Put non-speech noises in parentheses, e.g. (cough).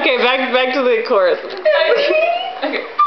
Okay, back back to the chorus. (laughs) okay.